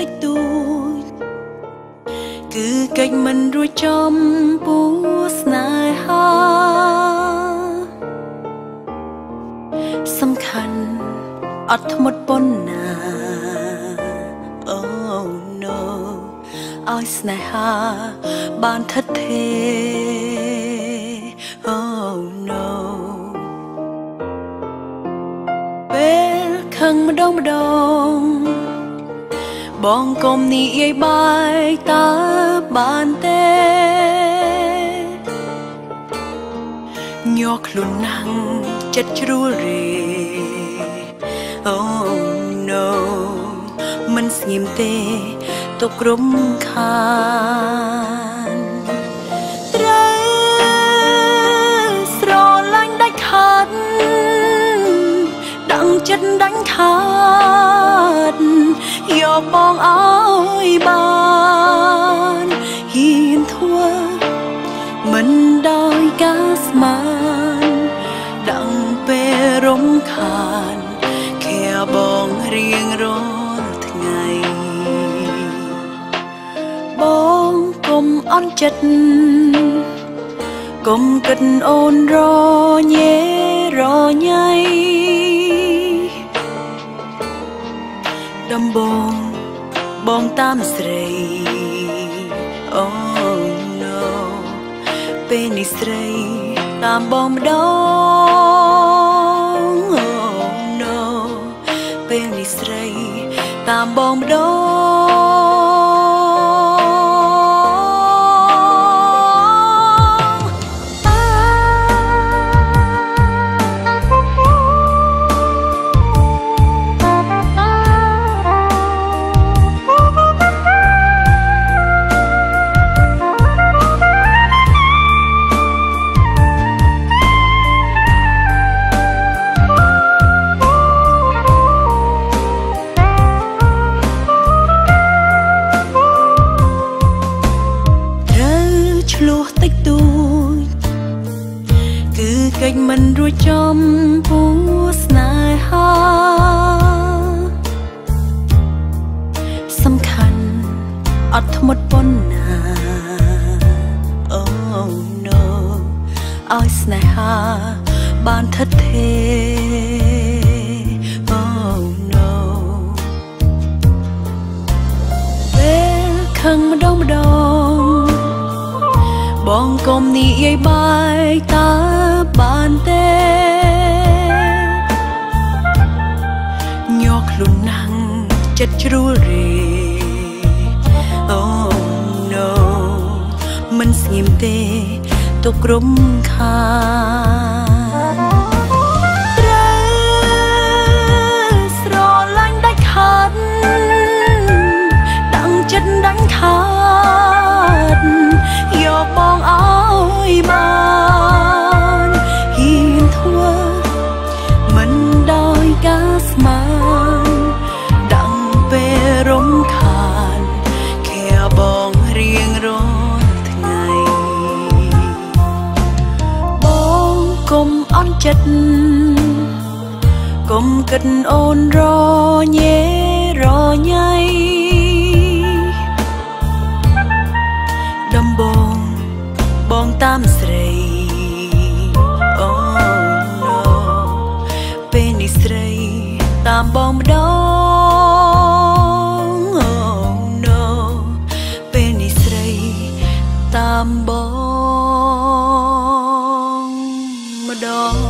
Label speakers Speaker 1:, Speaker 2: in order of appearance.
Speaker 1: តិចតួចគឺកិច្ចមិនរួចចំពោះស្នេហាសំខាន់អត់ធ្មត់ប៉ុណ្ណា Oh no ឲ្យស្នេហាបានថិតថេរ Oh no ពេលខឹងម្ដងម្ដង បងកុំនិយាយបាយតើបានទេញ័រខ្លួនណាំងចិត្តជ្រួលរេ Oh no មិនស្ងៀមទេទុករំខានត្រូវស្រឡាញ់ដាច់ខាត ដឹងចិត្តដាញ់ខាត អន់ចិត្តកុំគិតអូនរញ៉េរញ៉ៃដំបងបងតាមស្រី Oh no ពេលនេះស្រីតាមបងម្ដង Oh no ពេលនេះស្រីតាមបងម្ដង មិនរួចចំពោះស្នេហាសំខាន់អត់ធ្មត់ប៉ុណ្ណា Oh no ឲ្យស្នេហាបានថិតថេរ Oh no ពេលខឹងម្ដងម្ដងបងកុំនិយាយបាយតើ បានទេញ័រខ្លួនណាំងចិត្តជ្រួលរេ Oh no មិនស្ងៀមទេទុករំខា ចិត្តកុំគិតអូនរញ៉េរញ៉ៃដំបងបងតាមស្រីអូណូពេលនេះស្រីតាមបងម្ដងអូណូពេលនេះស្រីតាមបងម្ដង